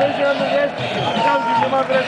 Iniziando nel, diciamo di chiamare